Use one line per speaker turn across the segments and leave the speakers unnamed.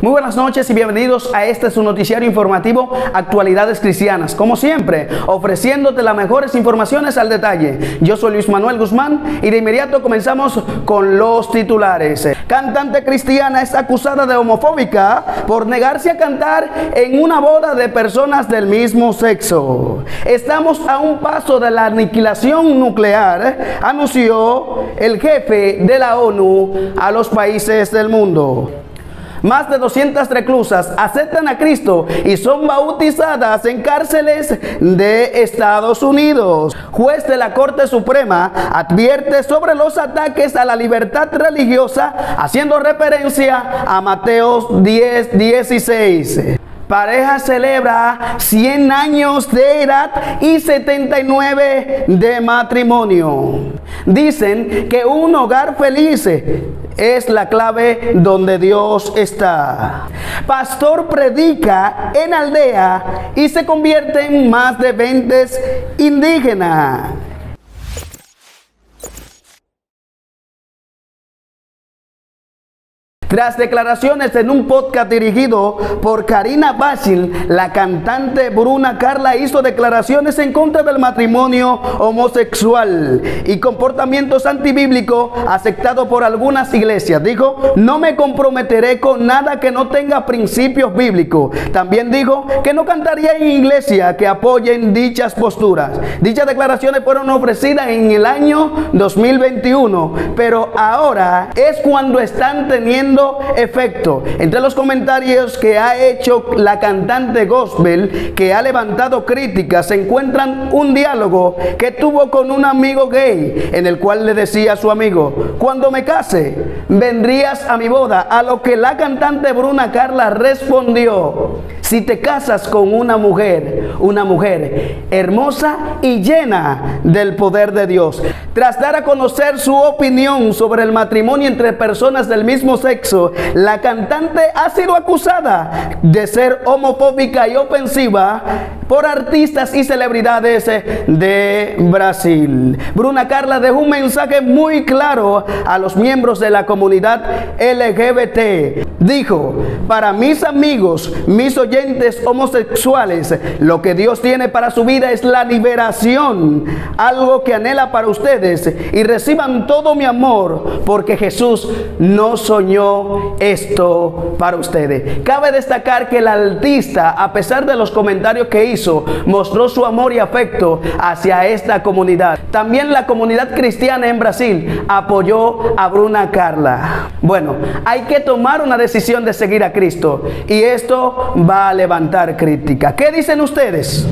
Muy buenas noches y bienvenidos a este su noticiario informativo Actualidades Cristianas. Como siempre, ofreciéndote las mejores informaciones al detalle. Yo soy Luis Manuel Guzmán y de inmediato comenzamos con los titulares. Cantante cristiana es acusada de homofóbica por negarse a cantar en una boda de personas del mismo sexo. Estamos a un paso de la aniquilación nuclear, anunció el jefe de la ONU a los países del mundo. Más de 200 reclusas aceptan a Cristo y son bautizadas en cárceles de Estados Unidos. Juez de la Corte Suprema advierte sobre los ataques a la libertad religiosa haciendo referencia a Mateos 10, 16. Pareja celebra 100 años de edad y 79 de matrimonio. Dicen que un hogar feliz es la clave donde Dios está. Pastor predica en aldea y se convierte en más de 20 indígenas. Tras declaraciones en un podcast dirigido por Karina Basil, la cantante Bruna Carla hizo declaraciones en contra del matrimonio homosexual y comportamientos antibíblicos aceptados por algunas iglesias. Dijo, no me comprometeré con nada que no tenga principios bíblicos. También dijo que no cantaría en iglesia que apoyen dichas posturas. Dichas declaraciones fueron ofrecidas en el año 2021, pero ahora es cuando están teniendo efecto. Entre los comentarios que ha hecho la cantante gospel, que ha levantado críticas, se encuentran un diálogo que tuvo con un amigo gay, en el cual le decía a su amigo, cuando me case, vendrías a mi boda, a lo que la cantante Bruna Carla respondió, si te casas con una mujer, una mujer hermosa y llena del poder de Dios, tras dar a conocer su opinión sobre el matrimonio entre personas del mismo sexo, la cantante ha sido acusada de ser homofóbica y ofensiva por artistas y celebridades de Brasil. Bruna Carla dejó un mensaje muy claro a los miembros de la comunidad LGBT. Dijo, para mis amigos, mis oyentes, homosexuales, lo que Dios tiene para su vida es la liberación, algo que anhela para ustedes y reciban todo mi amor porque Jesús no soñó esto para ustedes. Cabe destacar que el artista, a pesar de los comentarios que hizo, mostró su amor y afecto hacia esta comunidad. También la comunidad cristiana en Brasil apoyó a Bruna Carla. Bueno, hay que tomar una decisión de seguir a Cristo y esto va a levantar crítica. ¿Qué dicen ustedes?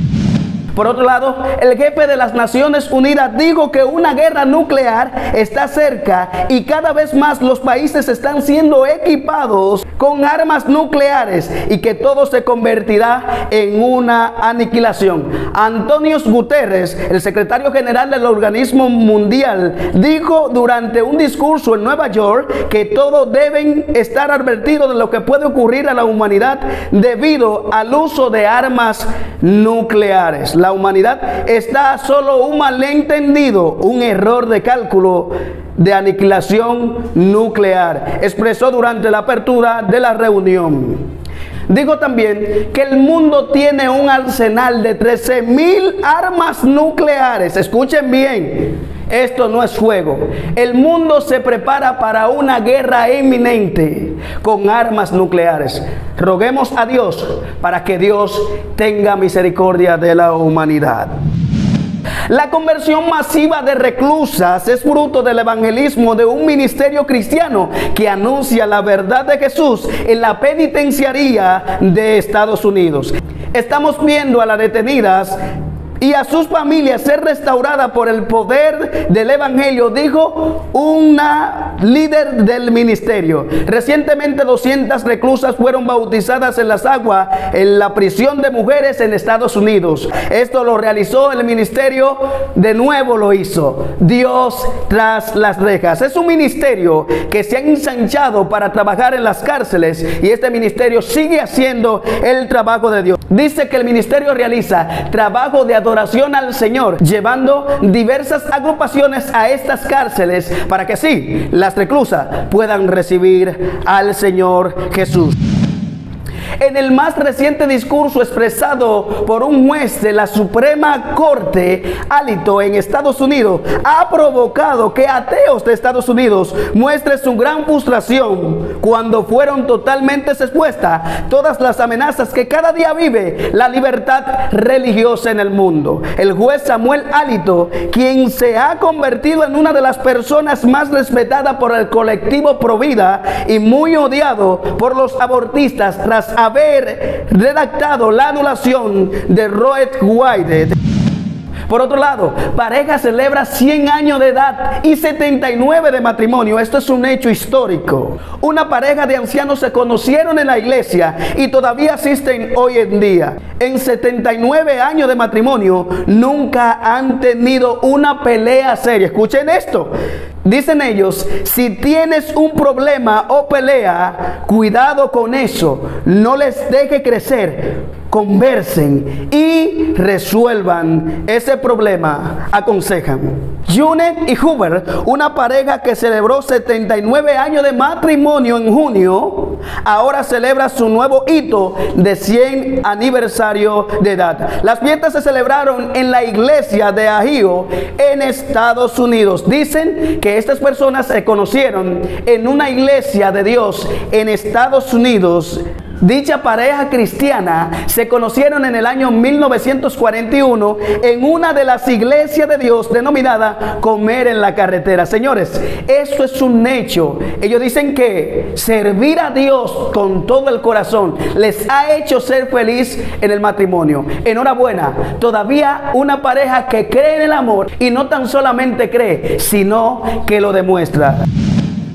Por otro lado, el jefe de las Naciones Unidas dijo que una guerra nuclear está cerca y cada vez más los países están siendo equipados con armas nucleares y que todo se convertirá en una aniquilación. Antonio Guterres, el secretario general del organismo mundial, dijo durante un discurso en Nueva York que todos deben estar advertidos de lo que puede ocurrir a la humanidad debido al uso de armas nucleares la humanidad está solo un malentendido, un error de cálculo de aniquilación nuclear, expresó durante la apertura de la reunión. Digo también que el mundo tiene un arsenal de 13 mil armas nucleares. Escuchen bien. Esto no es juego. El mundo se prepara para una guerra inminente con armas nucleares. Roguemos a Dios para que Dios tenga misericordia de la humanidad. La conversión masiva de reclusas es fruto del evangelismo de un ministerio cristiano que anuncia la verdad de Jesús en la penitenciaría de Estados Unidos. Estamos viendo a las detenidas y a sus familias ser restaurada por el poder del Evangelio, dijo una líder del ministerio. Recientemente 200 reclusas fueron bautizadas en las aguas en la prisión de mujeres en Estados Unidos. Esto lo realizó el ministerio, de nuevo lo hizo. Dios tras las rejas. Es un ministerio que se ha ensanchado para trabajar en las cárceles y este ministerio sigue haciendo el trabajo de Dios. Dice que el ministerio realiza trabajo de adoración al Señor, llevando diversas agrupaciones a estas cárceles para que sí, las reclusas puedan recibir al Señor Jesús. En el más reciente discurso expresado por un juez de la Suprema Corte, Alito en Estados Unidos, ha provocado que ateos de Estados Unidos muestren su gran frustración cuando fueron totalmente expuestas todas las amenazas que cada día vive la libertad religiosa en el mundo. El juez Samuel Alito, quien se ha convertido en una de las personas más respetadas por el colectivo Provida y muy odiado por los abortistas tras haber redactado la anulación de Roe Wade. Por otro lado, pareja celebra 100 años de edad y 79 de matrimonio. Esto es un hecho histórico. Una pareja de ancianos se conocieron en la iglesia y todavía asisten hoy en día. En 79 años de matrimonio nunca han tenido una pelea seria. Escuchen esto. Dicen ellos, si tienes un problema o pelea, cuidado con eso. No les deje crecer conversen y resuelvan ese problema, aconsejan. Junet y Huber, una pareja que celebró 79 años de matrimonio en junio, ahora celebra su nuevo hito de 100 aniversario de edad. Las fiestas se celebraron en la iglesia de Ahio en Estados Unidos. Dicen que estas personas se conocieron en una iglesia de Dios en Estados Unidos Dicha pareja cristiana se conocieron en el año 1941 en una de las iglesias de Dios denominada Comer en la Carretera. Señores, esto es un hecho. Ellos dicen que servir a Dios con todo el corazón les ha hecho ser feliz en el matrimonio. Enhorabuena, todavía una pareja que cree en el amor y no tan solamente cree, sino que lo demuestra.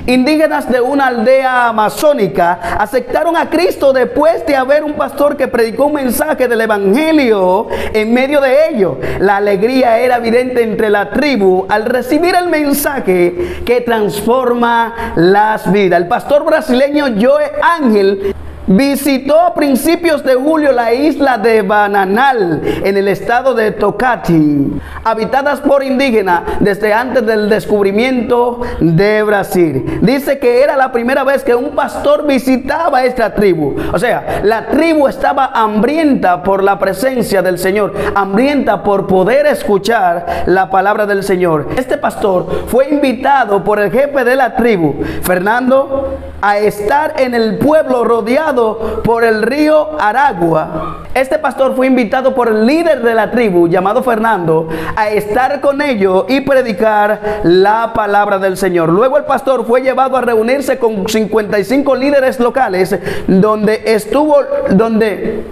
Indígenas de una aldea amazónica aceptaron a Cristo después de haber un pastor que predicó un mensaje del Evangelio en medio de ello. La alegría era evidente entre la tribu al recibir el mensaje que transforma las vidas. El pastor brasileño Joe Ángel Visitó a principios de julio la isla de Bananal en el estado de Tocati, habitadas por indígenas desde antes del descubrimiento de Brasil. Dice que era la primera vez que un pastor visitaba esta tribu. O sea, la tribu estaba hambrienta por la presencia del Señor, hambrienta por poder escuchar la palabra del Señor. Este pastor fue invitado por el jefe de la tribu, Fernando, a estar en el pueblo rodeado por el río Aragua. Este pastor fue invitado por el líder de la tribu, llamado Fernando, a estar con ellos y predicar la palabra del Señor. Luego el pastor fue llevado a reunirse con 55 líderes locales, donde estuvo, donde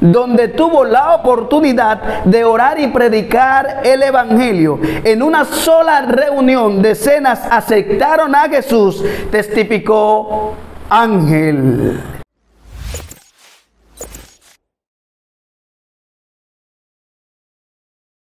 donde tuvo la oportunidad de orar y predicar el Evangelio. En una sola reunión, decenas aceptaron a Jesús, testificó Ángel.